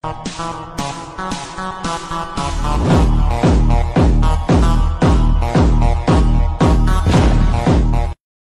Thank you.